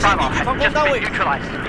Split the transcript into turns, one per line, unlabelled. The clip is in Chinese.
发现敌方攻单位，